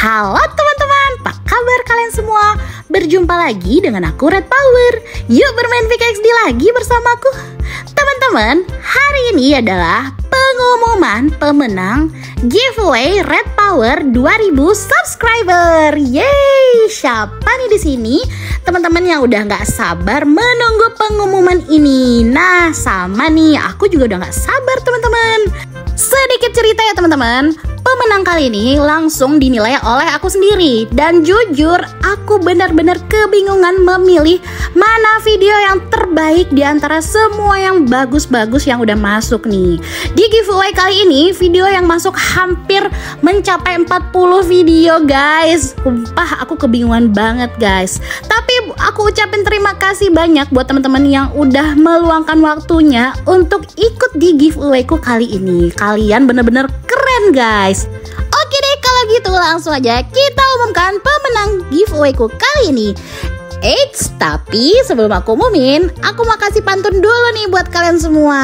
Halo teman-teman, apa kabar kalian semua? Berjumpa lagi dengan aku Red Power Yuk bermain VKXD lagi bersamaku Teman-teman, hari ini adalah pengumuman pemenang giveaway Red Power 2000 subscriber. Yeay, siapa nih di sini? Teman-teman yang udah gak sabar menunggu pengumuman ini. Nah, sama nih, aku juga udah gak sabar teman-teman. Sedikit cerita ya teman-teman Pemenang kali ini langsung dinilai oleh aku sendiri. Dan jujur aku benar-benar kebingungan memilih mana video yang terbaik di antara semua yang bagus-bagus yang udah masuk nih. Di giveaway kali ini video yang masuk hampir mencapai 40 video guys. Sumpah aku kebingungan banget guys. Tapi aku ucapin terima kasih banyak buat teman-teman yang udah meluangkan waktunya untuk ikut di giveawayku kali ini. Kalian bener-bener keren guys Oke deh kalau gitu langsung aja kita umumkan pemenang giveawayku kali ini Eits, tapi sebelum aku umumin, aku mau kasih pantun dulu nih buat kalian semua.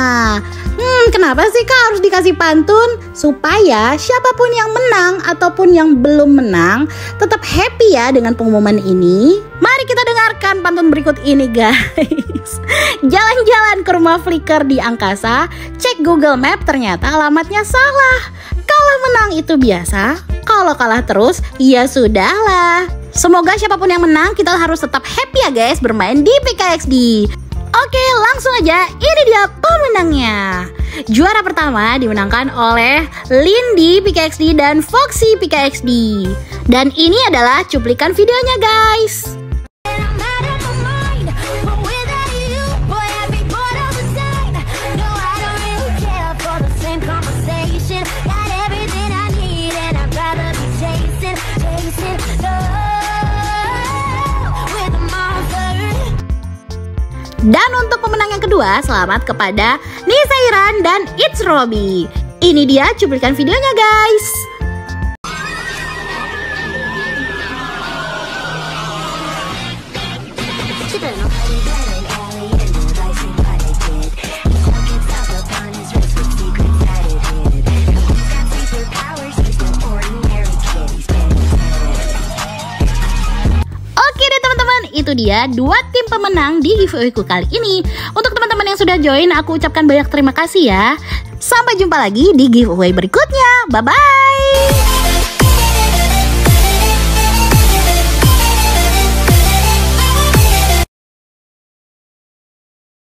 Hmm, kenapa sih kak harus dikasih pantun? Supaya siapa pun yang menang ataupun yang belum menang tetap happy ya dengan pengumuman ini. Mari kita dengarkan pantun berikut ini guys. Jalan-jalan ke rumah Flickr di angkasa, cek Google Map ternyata alamatnya salah. Kalau menang itu biasa, kalau kalah terus ya sudahlah. Semoga siapa pun yang menang kita harus tetap happy ya guys bermain di PKXD. Oke, langsung aja. Ini dia pemenangnya. Juara pertama dimenangkan oleh Lindy PKXD dan Foxy PKXD. Dan ini adalah cuplikan videonya guys. Dan untuk pemenang yang kedua, selamat kepada Nisa Iran dan It's Robby. Ini dia cuplikan videonya guys. Itu dia dua tim pemenang di giveaway-ku kali ini. Untuk teman-teman yang sudah join, aku ucapkan banyak terima kasih ya. Sampai jumpa lagi di giveaway berikutnya. Bye-bye.